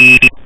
Beep.